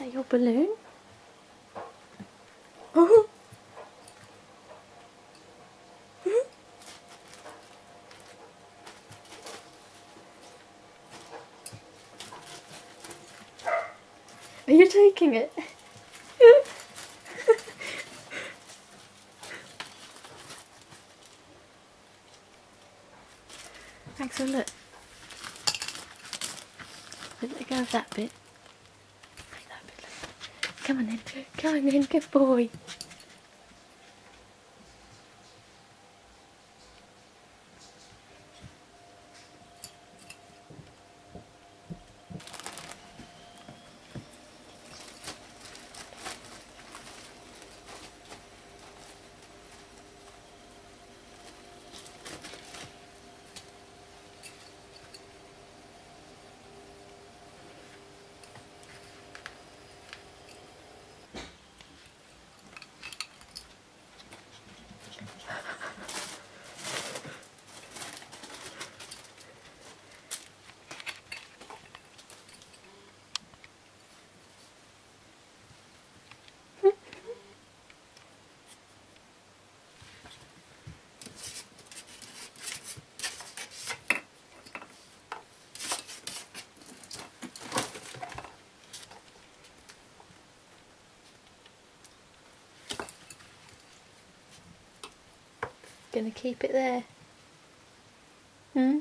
that your balloon? Oh. Are you taking it? Excellent, look. Let go of that bit. Take that bit, look. Come on then. Come on then, good boy. Gonna keep it there. Hmm?